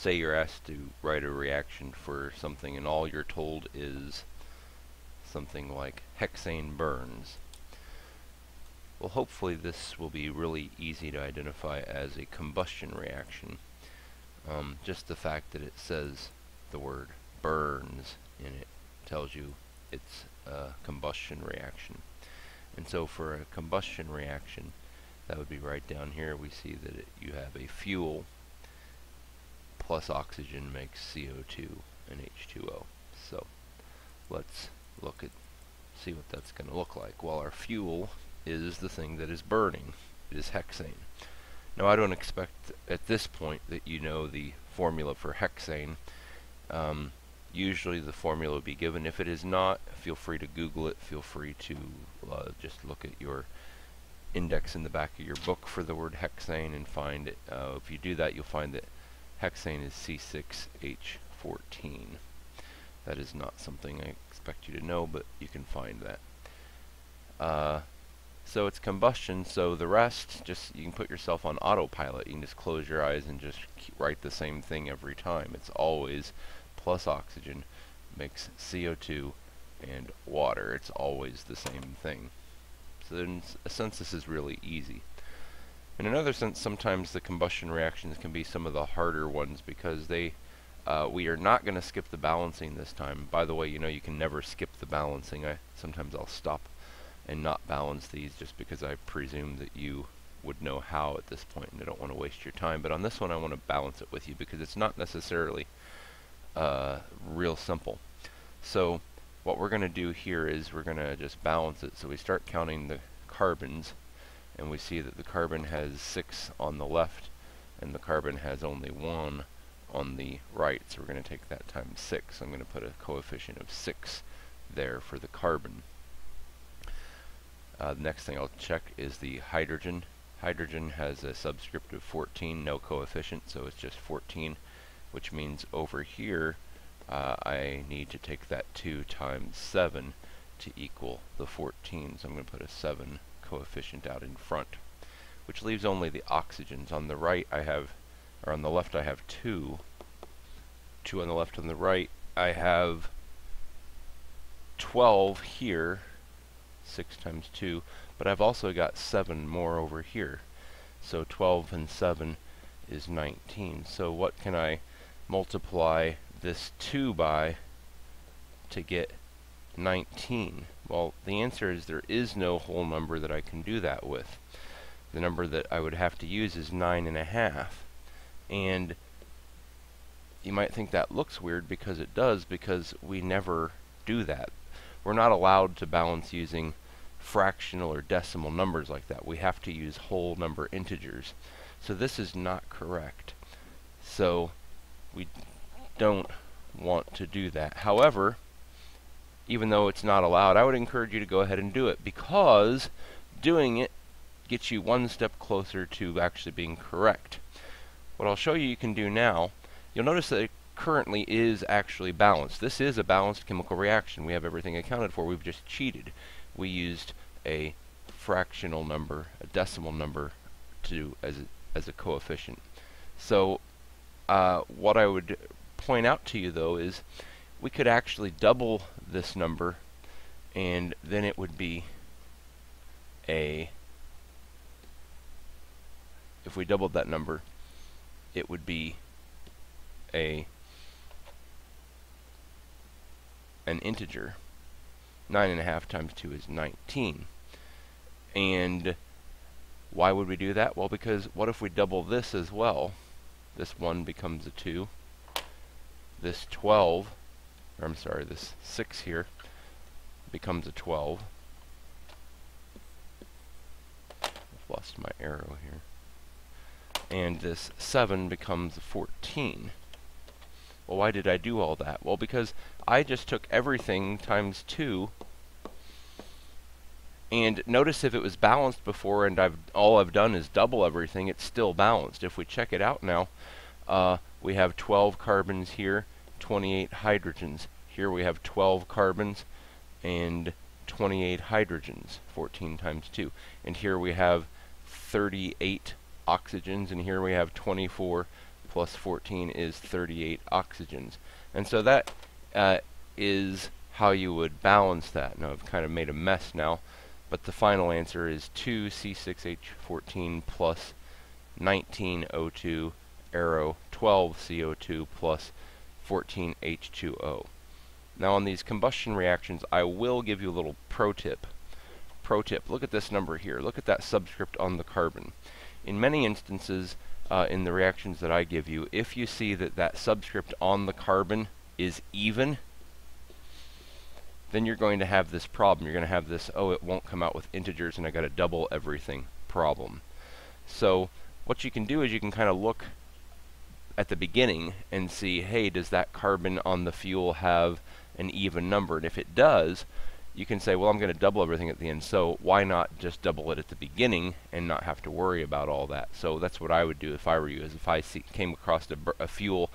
say you're asked to write a reaction for something and all you're told is something like hexane burns. Well hopefully this will be really easy to identify as a combustion reaction. Um, just the fact that it says the word burns in it tells you it's a combustion reaction. And so for a combustion reaction, that would be right down here, we see that it, you have a fuel plus oxygen makes CO2 and H2O. So let's look at, see what that's going to look like. Well, our fuel is the thing that is burning. It is hexane. Now I don't expect at this point that you know the formula for hexane. Um, usually the formula will be given. If it is not, feel free to Google it. Feel free to uh, just look at your index in the back of your book for the word hexane and find it. Uh, if you do that, you'll find that hexane is C6H14. That is not something I expect you to know, but you can find that. Uh, so it's combustion, so the rest, just you can put yourself on autopilot. You can just close your eyes and just write the same thing every time. It's always plus oxygen makes CO2 and water. It's always the same thing. So in a is really easy. In another sense, sometimes the combustion reactions can be some of the harder ones because they uh, we are not going to skip the balancing this time. By the way, you know you can never skip the balancing. I Sometimes I'll stop and not balance these just because I presume that you would know how at this point and I don't want to waste your time. But on this one I want to balance it with you because it's not necessarily uh, real simple. So what we're going to do here is we're going to just balance it. So we start counting the carbons and we see that the carbon has 6 on the left and the carbon has only 1 on the right. So we're going to take that times 6. I'm going to put a coefficient of 6 there for the carbon. Uh, the next thing I'll check is the hydrogen. Hydrogen has a subscript of 14, no coefficient, so it's just 14, which means over here uh, I need to take that 2 times 7 to equal the 14. So I'm going to put a 7 coefficient out in front, which leaves only the oxygens. On the right I have, or on the left I have 2. 2 on the left, on the right I have 12 here, 6 times 2, but I've also got 7 more over here. So 12 and 7 is 19. So what can I multiply this 2 by to get 19? Well, the answer is there is no whole number that I can do that with. The number that I would have to use is 9 and a half. And you might think that looks weird because it does because we never do that. We're not allowed to balance using fractional or decimal numbers like that. We have to use whole number integers. So this is not correct. So we don't want to do that. However, even though it's not allowed, I would encourage you to go ahead and do it because doing it gets you one step closer to actually being correct. What I'll show you you can do now, you'll notice that it currently is actually balanced. This is a balanced chemical reaction. We have everything accounted for. We've just cheated. We used a fractional number, a decimal number, to as a, as a coefficient. So uh, what I would point out to you though is we could actually double this number and then it would be a if we doubled that number it would be a an integer. Nine and a half times 2 is 19 and why would we do that? Well because what if we double this as well? This 1 becomes a 2 this 12 or I'm sorry, this 6 here becomes a 12. I've lost my arrow here. And this 7 becomes a 14. Well, why did I do all that? Well, because I just took everything times 2 and notice if it was balanced before and I've all I've done is double everything, it's still balanced. If we check it out now, uh, we have 12 carbons here 28 hydrogens. Here we have 12 carbons and 28 hydrogens, 14 times 2. And here we have 38 oxygens, and here we have 24 plus 14 is 38 oxygens. And so that uh, is how you would balance that. Now I've kind of made a mess now, but the final answer is 2 C6H14 plus 19 O2 arrow 12 CO2 plus 14 H2O. Now on these combustion reactions, I will give you a little pro tip. Pro tip, look at this number here. Look at that subscript on the carbon. In many instances, uh, in the reactions that I give you, if you see that that subscript on the carbon is even, then you're going to have this problem. You're going to have this, oh, it won't come out with integers and I got to double everything problem. So what you can do is you can kind of look at the beginning and see, hey, does that carbon on the fuel have an even number? And if it does, you can say, well, I'm going to double everything at the end, so why not just double it at the beginning and not have to worry about all that? So that's what I would do if I were you, is if I came across a, a fuel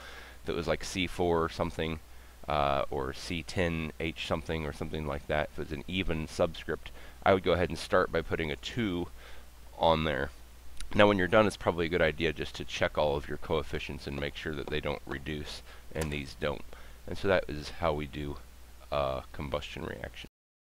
that was like C4 or something, uh, or C10H something or something like that, if it was an even subscript, I would go ahead and start by putting a 2 on there. Now when you're done, it's probably a good idea just to check all of your coefficients and make sure that they don't reduce, and these don't. And so that is how we do a combustion reaction.